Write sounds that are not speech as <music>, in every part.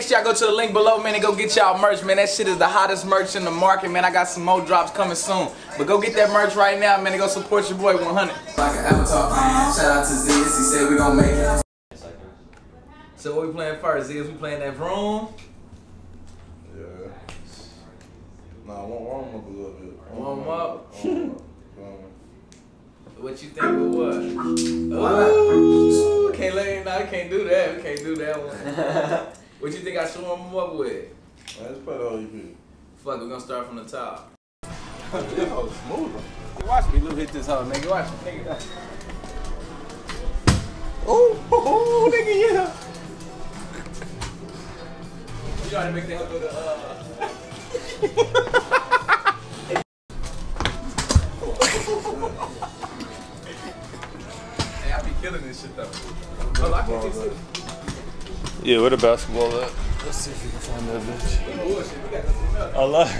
make sure y'all go to the link below, man, and go get y'all merch, man. That shit is the hottest merch in the market, man. I got some more drops coming soon. But go get that merch right now, man, and go support your boy 100. Like an avatar, man. Shout out to Ziz. He said we gonna make it. So what we playing first, Ziz? We playing that room? Yeah. Nah, warm, warm up a little bit. Warm up? Warm up. What you think it was? Ooh, can't let him, nah, can't do that. We can't do that one. <laughs> what you think I should warm him up with? Man, let's play the whole EP. Fuck, we're gonna start from the top. This hoe smooth. Watch me, Lou hit this hoe, nigga. Watch me, nigga. Ooh, ooh, <laughs> nigga, yeah. You trying to make that hoe go to, uh... <laughs> hey, I be killing this shit, though. Oh, I can't do Yeah, where the basketball at? Let's see if we can find that bitch. bullshit. We got nothing else. I love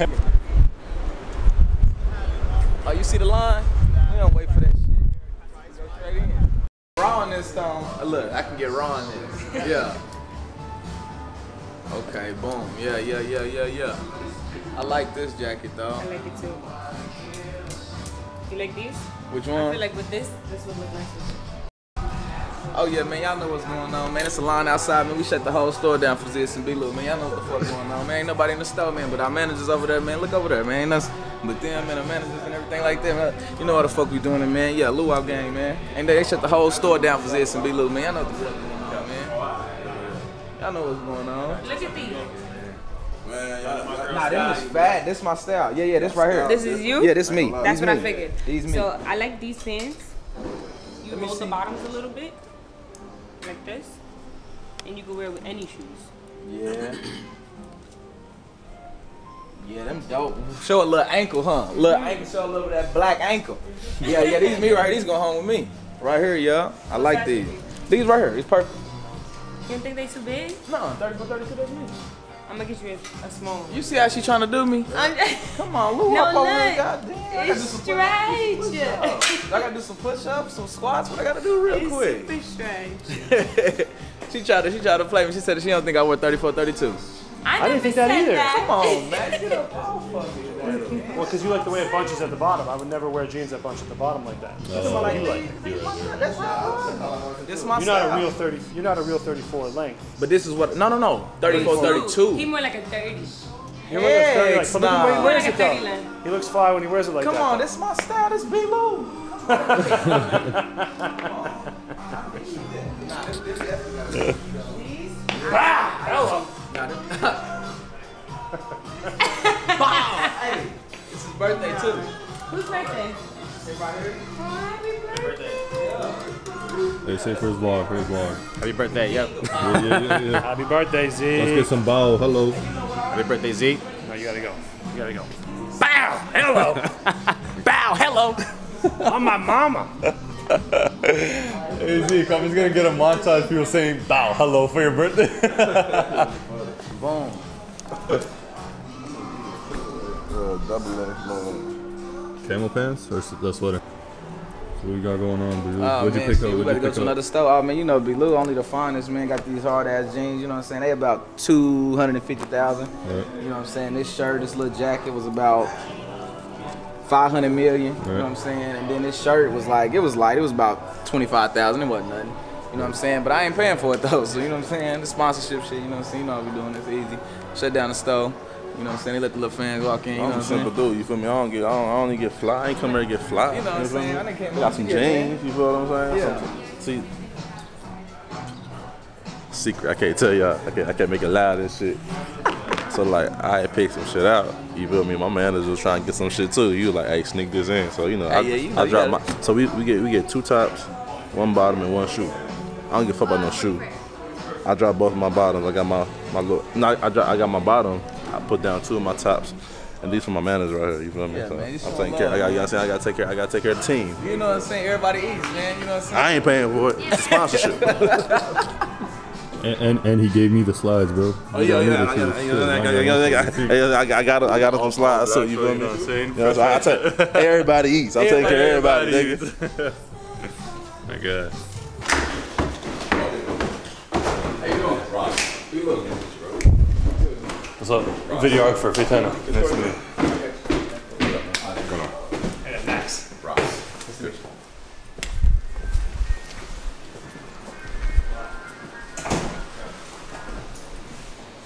Oh, you see the line? We don't wait for that shit. Go straight in. Raw in this stone. Uh, look, I can get raw in this. Yeah. Okay, boom. Yeah, yeah, yeah, yeah, yeah. I like this jacket though. I like it too. You like these? Which one? I feel like with this, this one would look nicer. Oh yeah, man, y'all know what's going on, man. It's a line outside, man. We shut the whole store down for this and B Lou, man. Y'all know what the fuck going on, man. Ain't nobody in the store, man. But our managers over there, man. Look over there, man. Ain't us, but them and the managers and everything like that, man. You know what the fuck we doing, it, man. Yeah, Luau gang, man. And they, they shut the whole store down for this and B Lou, man. Y'all know what the fuck going on, man. Y'all know what's going on. Look at these. Man, y'all, y'all, Nah, them is fat. This my style. Yeah, yeah, this right here. This is you? Yeah, this me. That's These what I figured. These me. So I like these pants. You me roll the bottoms a little bit, like this, and you can wear it with any shoes. Yeah. Yeah, them dope. <laughs> Show a little ankle, huh? Little ankle, show a little bit of that black ankle. Yeah, yeah, these me right here. These going home with me. Right here, y'all. I like these. These right here. It's perfect. You don't think they too big? No, 30 for 32, that's me. I'm gonna get you a, a small one. You see how she trying to do me? <laughs> Come on, Lou, No, up over look. there. Goddamn. I gotta do It's some push-ups. I gotta do some push-ups, some squats. What I gotta do real It's quick? super stretch. <laughs> she tried to she tried to play me. She said that she don't think I wear 34, 32. I, didn't think that either. That. Come on, man. <laughs> Get up. Oh, fuck it. Well, because you like the way it bunches at the bottom. I would never wear jeans that bunch at the bottom like that. That's That's what what I you like. like. That's. This my You're not a real 30. You're not a real 34 length. But this is what. No, no, no. 34, He 32. more like a 30. You're like a 30. Like, but look at he wears Like it though. He looks fly when he wears it like Come that. on, though. this is my style. This B <laughs> <laughs> too. Whose birthday? Hey, say first vlog, first vlog. Happy birthday, yep. <laughs> Yeah, yeah, yeah, yeah. <laughs> Happy birthday, Z. Let's get some bow. Hello. Happy birthday, Z. No, you gotta go. You gotta go. Bow, hello. <laughs> Bow, hello. I'm my mama. Hey Zeke, I'm just gonna get a montage of people saying bow, hello for your birthday. Camel pants or the sweater? So what we got going on, dude? Oh, What'd you pick shit, up? we better go to up? another store. Oh man, you know, B Lou only the finest man. Got these hard ass jeans. You know what I'm saying? They about two hundred and fifty thousand. Right. You know what I'm saying? This shirt, this little jacket was about five hundred million. You know what I'm saying? And then this shirt was like, it was light. It was about twenty five thousand. It wasn't nothing. You know what I'm saying? But I ain't paying for it though. So you know what I'm saying? The sponsorship shit. You know what I'm saying? You know how we doing this easy. Shut down the store. You know what I'm saying? They let the little fans walk in. You know I'm what a simple dude, you feel me? I don't get, I don't, I don't even get fly. I ain't come here to get fly. You know what I'm saying? I done came Got some jeans, you feel what I'm saying? Yeah. Some- see, secret, I can't tell y'all. I can't, I can't make it loud and shit. So like, I picked some shit out. You feel me? My manager was trying to get some shit too. You like, "Hey, sneak this in." So you know, I, Hey, yeah, you know I dropped gotta- my. So we, we get we get two tops, one bottom and one shoe. I don't give a fuck about no shoe. I dropped both my bottoms. I got my my little. No, I drop, I got my bottom. I put down two of my tops. And these for my manager right here, you feel me? Yeah, so man, I'm showing taking care. I got, love. you know what I'm saying? I got to take care. I got to take care of the team. You know what I'm saying? Everybody eats, man. You know what I'm saying? I ain't paying for it. It's a sponsorship. <laughs> And, and and he gave me the slides, bro. Oh yeah, yeah. I got, I got, I got, I got, I got, some slides too. You feel me? You know what I'm saying? You know, so I take everybody eats. I'm taking care of everybody, nigga. <laughs> My God. How you doing? You look What's up? Videographer, Fitana. Nice to meet you.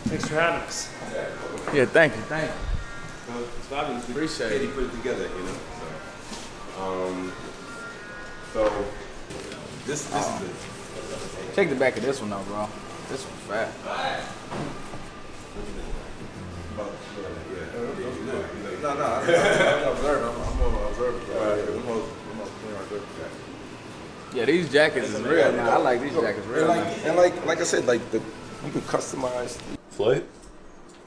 Thanks for having us. Yeah, thank you, thank you. It's fabulous. Appreciate Katie it. put it together, you know. So, um, so this this is the Check the back of this one out, bro. This one's fat. No, no, I'm not observing. I'm, I'm more observing. Them hoes- them hoes clean right there. Yeah, these jackets is real. Nah, I like these jackets real. and like and like like I said, like the you can customize. Flight?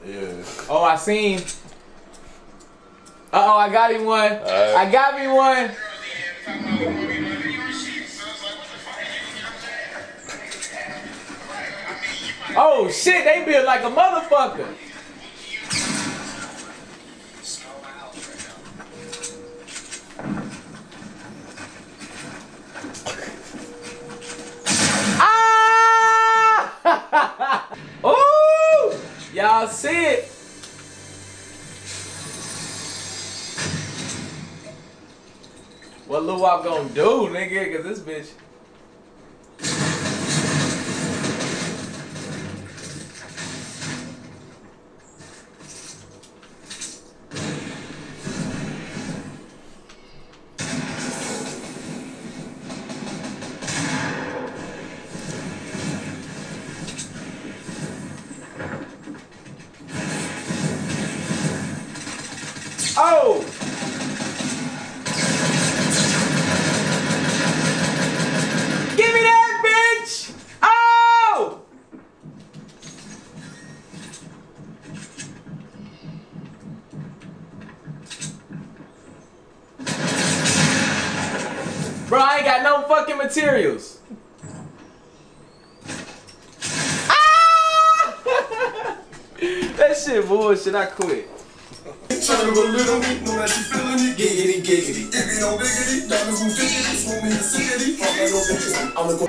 Yeah. Oh, I seen. Uh oh, I got him one. I got me one. Oh shit, they built like a motherfucker. What Lil Wop gonna do, nigga? Cause this bitch. Bro, I ain't got no fucking materials. Ah! <laughs> that shit bullshit. I quit. I'ma go.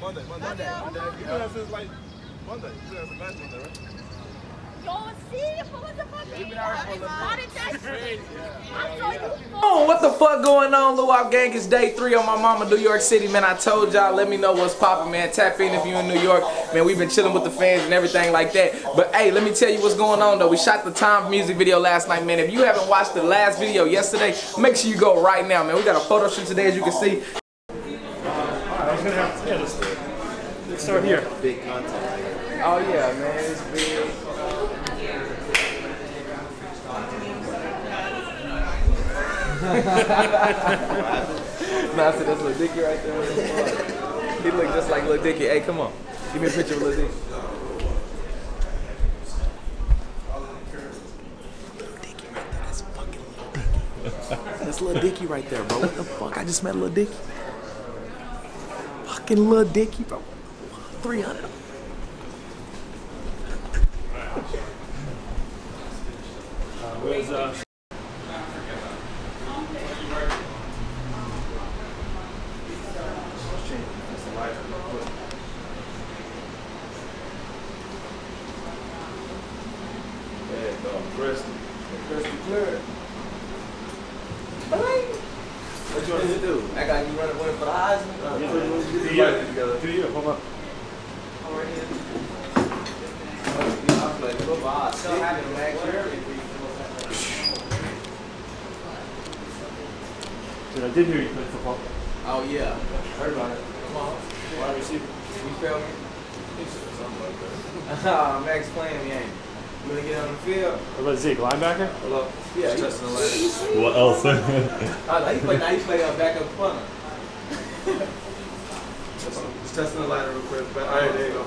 Monday, Monday, Monday. You know that since like Monday. You know that's the last Monday, right? Yo, see, what the fuck? How did that shit? I saw. Oh, what the fuck going on, Luau Gang? It's day three on my mama, New York City, man. I told y'all, let me know what's poppin', man. Tap in if you in New York, man. We've been chilling with the fans and everything like that. But hey, let me tell you what's going on though. We shot the Tom music video last night, man. If you haven't watched the last video yesterday, make sure you go right now, man. We got a photo shoot today, as you can see. I was gonna have yeah, let's, let's start here. Oh yeah, man. It's big. Nah, I said that's Lil Dicky right there. he look just like Lil Dicky. Hey, come on. Give me a picture of Lil Dicky. That's fucking little Dickey. That's Lil Dicky right there, bro. What the fuck? I just met Lil Dicky. Fucking Lil Dicky, bro. 300. Where's uh? What to do? I got you running for the Heisman? Yeah. Do you? Hold on. I play football. I still have it back here. Dude, I did hear you play football. Oh yeah. Heard about it. Come on. Wide receiver. You feel me? Ah, <laughs> Max playing me ain't. He? You wanna get on the field? What about Zeke, linebacker? Hello? Yeah, he's testing the ladder. What else? <laughs> I he play now. He play uh, backup punter. Just testing the ladder real quick. But all right, there you go.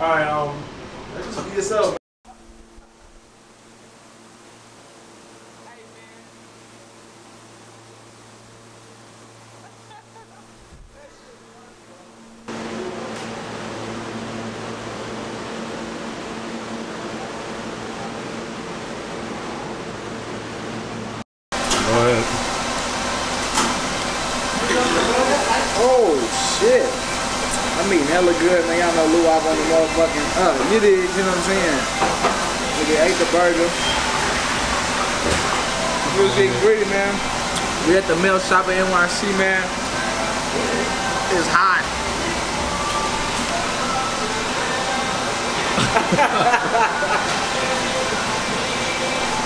All right. Um. Just be yourself. Go ahead. Oh shit. I mean, hella good, man. Y'all know Lou Wop on the motherfucking uh, you did, you know what I'm saying? Nigga ate the burger. We was getting greedy, man. We at the mill shop at NYC, man. It's hot.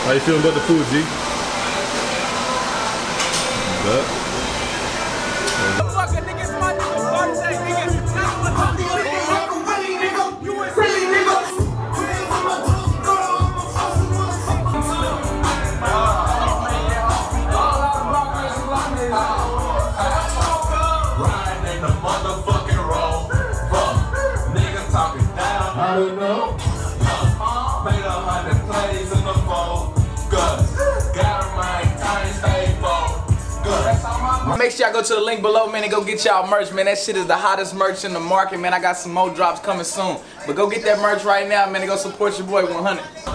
How you feeling about the food, G? Good. Full. Make sure y'all go to the link below, man, and go get y'all merch, man. That shit is the hottest merch in the market, man. I got some more drops coming soon. But go get that merch right now, man, and go support your boy 100.